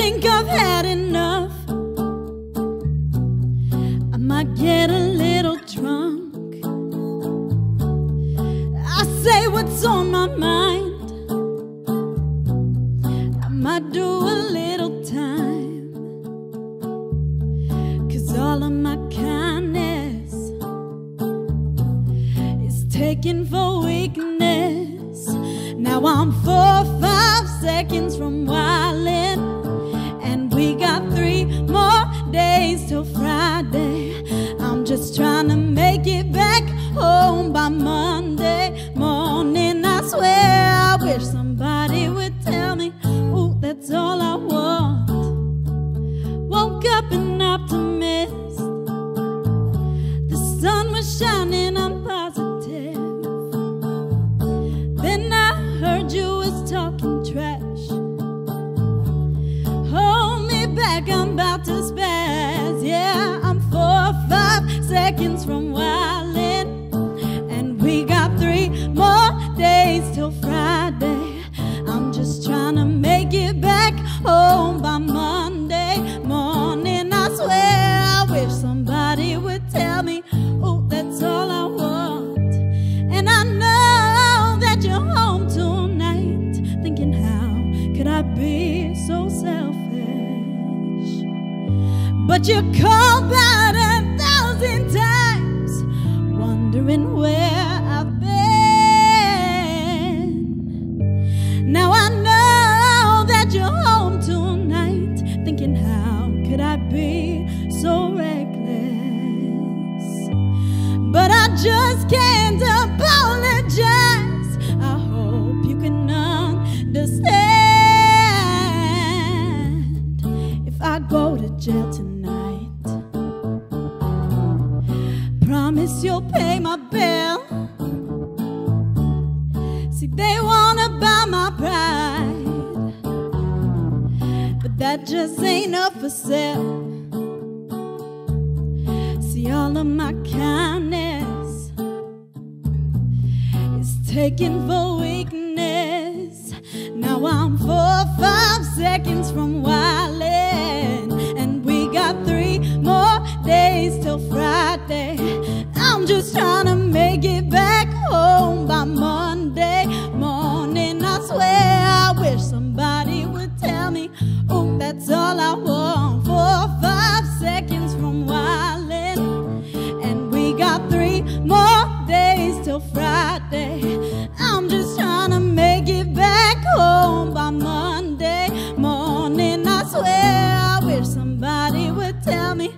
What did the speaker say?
think I've had enough. I might get a little drunk. I say what's on my mind. I might do a little time. Cause all of my kindness is taken for weakness. Now I'm four, five seconds from wildin', shining, I'm positive. Then I heard you was talking trash. Hold me back, I'm about to spaz. Yeah, I'm four, five seconds from wildin'. And we got three more days till Friday. I'm just trying to make it back home by Monday morning. I swear I wish somebody would tell me, But you called about a thousand times, wondering where I've been. Now I know that you're home tonight, thinking, how could I be so reckless? But I just can't apologize. I hope you can understand if I go to jail tonight. Promise you'll pay my bill. See, they wanna buy my pride, but that just ain't up for sale. See, all of my kindness is taken for weakness. Now I'm four, five seconds from wildin', tell me